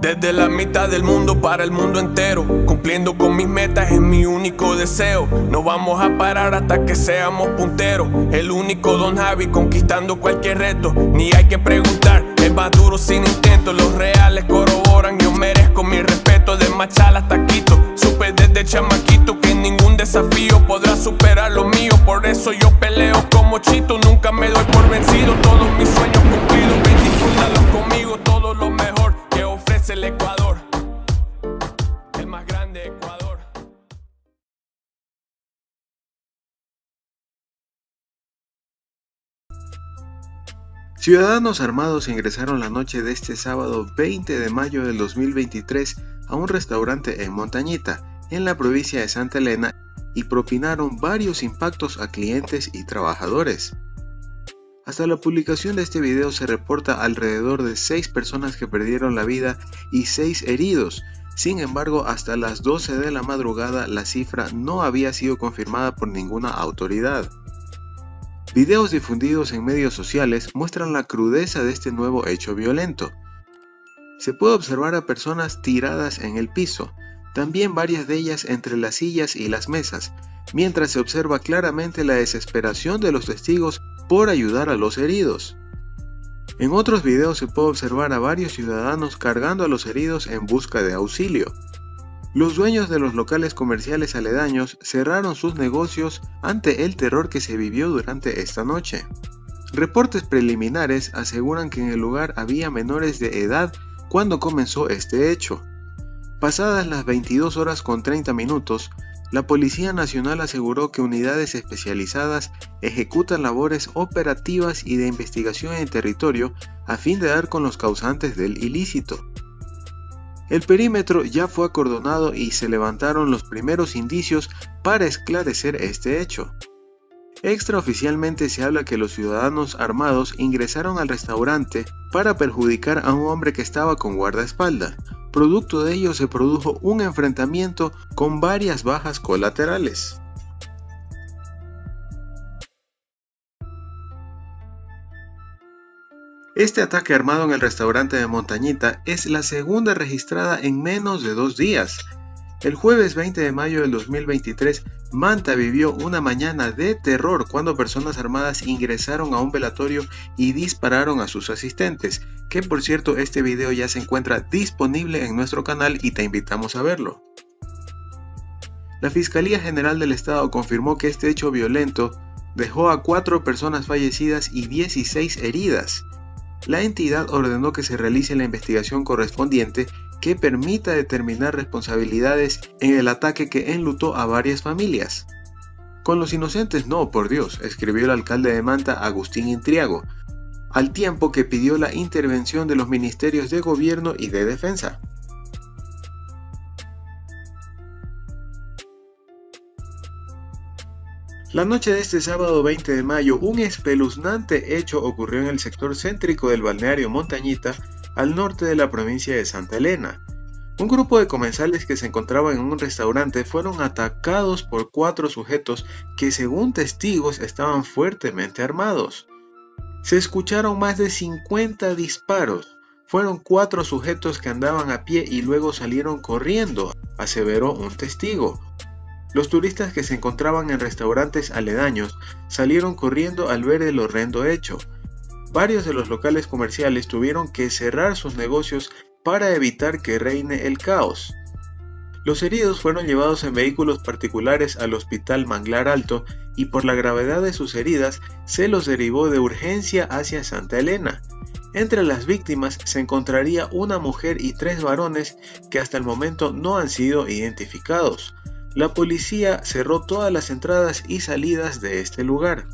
Desde la mitad del mundo para el mundo entero, cumpliendo con mis metas es mi único deseo. No vamos a parar hasta que seamos punteros. El único Don Javi conquistando cualquier reto. Ni hay que preguntar, es más duro sin intento. Los reales corroboran, yo merezco mi respeto. De Machal hasta Quito, supe desde chamaquito que ningún desafío podrá superar lo mío. Por eso yo peleo como chito, nunca me doy por vencido. Todos mis Ciudadanos armados ingresaron la noche de este sábado 20 de mayo del 2023 a un restaurante en Montañita, en la provincia de Santa Elena, y propinaron varios impactos a clientes y trabajadores. Hasta la publicación de este video se reporta alrededor de 6 personas que perdieron la vida y 6 heridos. Sin embargo, hasta las 12 de la madrugada la cifra no había sido confirmada por ninguna autoridad. Videos difundidos en medios sociales muestran la crudeza de este nuevo hecho violento. Se puede observar a personas tiradas en el piso, también varias de ellas entre las sillas y las mesas, mientras se observa claramente la desesperación de los testigos por ayudar a los heridos. En otros videos se puede observar a varios ciudadanos cargando a los heridos en busca de auxilio. Los dueños de los locales comerciales aledaños cerraron sus negocios ante el terror que se vivió durante esta noche. Reportes preliminares aseguran que en el lugar había menores de edad cuando comenzó este hecho. Pasadas las 22 horas con 30 minutos, la Policía Nacional aseguró que unidades especializadas ejecutan labores operativas y de investigación en territorio a fin de dar con los causantes del ilícito. El perímetro ya fue acordonado y se levantaron los primeros indicios para esclarecer este hecho. Extraoficialmente se habla que los ciudadanos armados ingresaron al restaurante para perjudicar a un hombre que estaba con guardaespaldas, Producto de ello se produjo un enfrentamiento con varias bajas colaterales. Este ataque armado en el restaurante de Montañita es la segunda registrada en menos de dos días. El jueves 20 de mayo del 2023 Manta vivió una mañana de terror cuando personas armadas ingresaron a un velatorio y dispararon a sus asistentes, que por cierto este video ya se encuentra disponible en nuestro canal y te invitamos a verlo. La Fiscalía General del Estado confirmó que este hecho violento dejó a cuatro personas fallecidas y 16 heridas. La entidad ordenó que se realice la investigación correspondiente que permita determinar responsabilidades en el ataque que enlutó a varias familias. Con los inocentes no, por Dios, escribió el alcalde de Manta Agustín Intriago, al tiempo que pidió la intervención de los ministerios de gobierno y de defensa. La noche de este sábado 20 de mayo, un espeluznante hecho ocurrió en el sector céntrico del balneario Montañita al norte de la provincia de Santa Elena. Un grupo de comensales que se encontraban en un restaurante fueron atacados por cuatro sujetos que según testigos estaban fuertemente armados. Se escucharon más de 50 disparos. Fueron cuatro sujetos que andaban a pie y luego salieron corriendo, aseveró un testigo. Los turistas que se encontraban en restaurantes aledaños salieron corriendo al ver el horrendo hecho. Varios de los locales comerciales tuvieron que cerrar sus negocios para evitar que reine el caos. Los heridos fueron llevados en vehículos particulares al hospital Manglar Alto y por la gravedad de sus heridas se los derivó de urgencia hacia Santa Elena. Entre las víctimas se encontraría una mujer y tres varones que hasta el momento no han sido identificados. La policía cerró todas las entradas y salidas de este lugar.